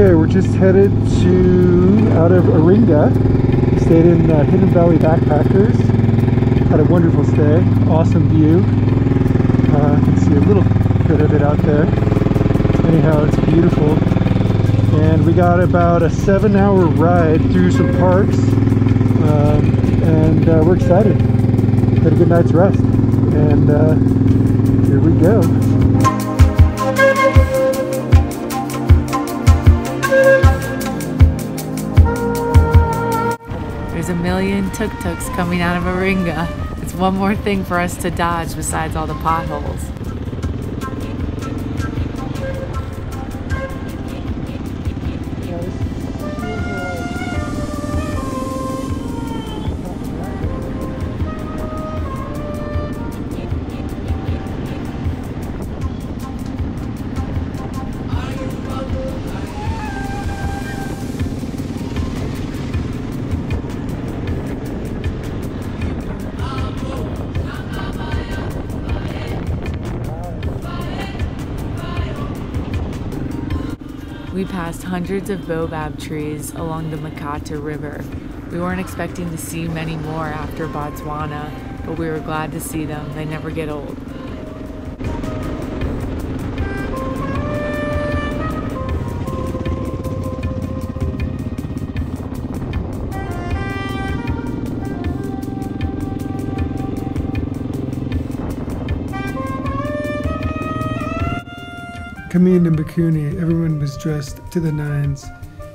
Okay, we're just headed to out of Iringa. Stayed in uh, Hidden Valley Backpackers. Had a wonderful stay. Awesome view. Uh, you can see a little bit of it out there. Anyhow, it's beautiful. And we got about a seven hour ride through some parks. Um, and uh, we're excited. Had a good night's rest. And uh, here we go. There's a million tuk-tuks coming out of Iringa. It's one more thing for us to dodge besides all the potholes. We passed hundreds of baobab trees along the Makata River. We weren't expecting to see many more after Botswana, but we were glad to see them. They never get old. Coming into Mikumi, everyone was dressed to the nines.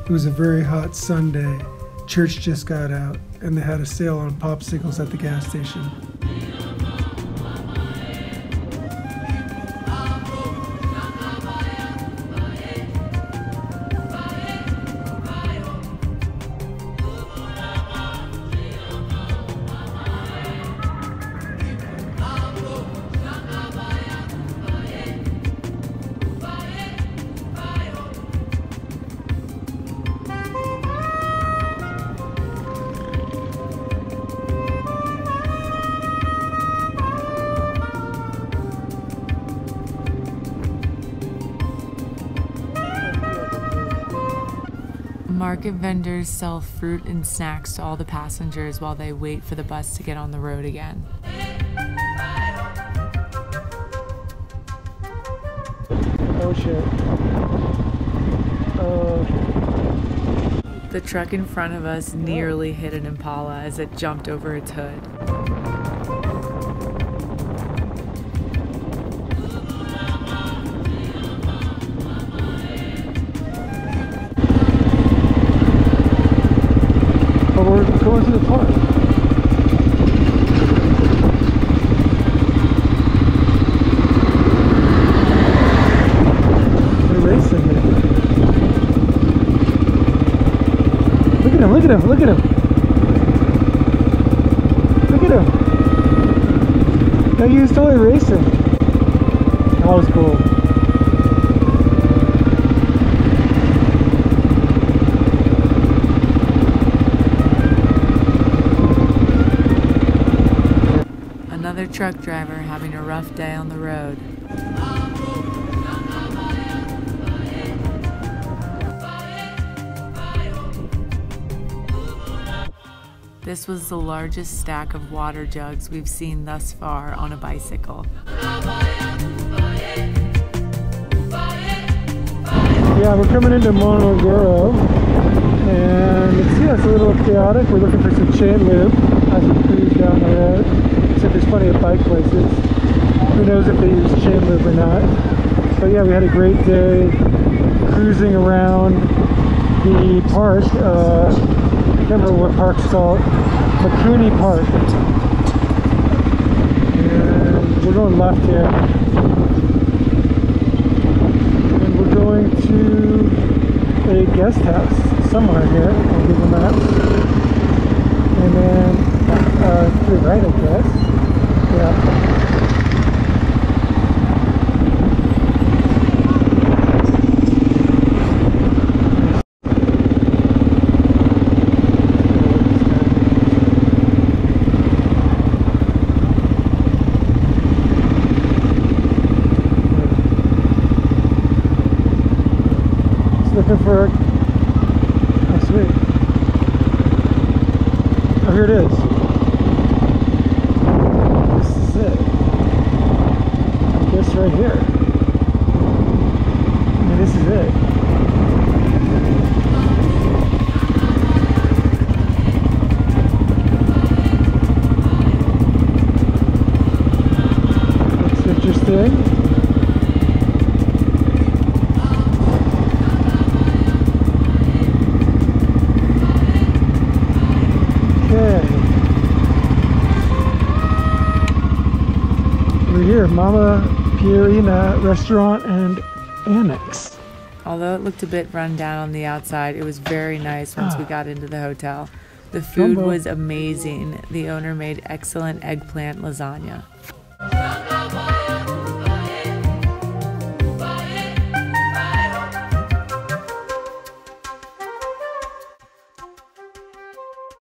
It was a very hot Sunday. Church just got out, and they had a sale on popsicles at the gas station. Market vendors sell fruit and snacks to all the passengers while they wait for the bus to get on the road again. Oh shit. Uh, The truck in front of us nearly hit an Impala as it jumped over its hood. To the park. Look at him, look at him, look at him. Look at him. Now he was totally racing. That was cool. Another truck driver having a rough day on the road. This was the largest stack of water jugs we've seen thus far on a bicycle. Yeah, we're coming into Morogoro, and it's, yeah, it's a little chaotic. We're looking for some chain loop as we cruise down the road. Except there's plenty of bike places. Who knows if they use chain loop or not. But yeah, we had a great day cruising around the park. Uh, I can't remember what park's called. Mikumi Park. And we're going left here. And we're going to a guest house somewhere here on Google Maps. And then uh, to the right, I guess. Yeah. Just looking for. Oh, sweet. Oh, here it is. This is it. Guess right here. Yeah, this is it. Looks interesting. Okay. We're here, Mama Pierina Restaurant and Annex. Although it looked a bit run down on the outside, it was very nice once we ah. got into the hotel. The food was amazing. The owner made excellent eggplant lasagna.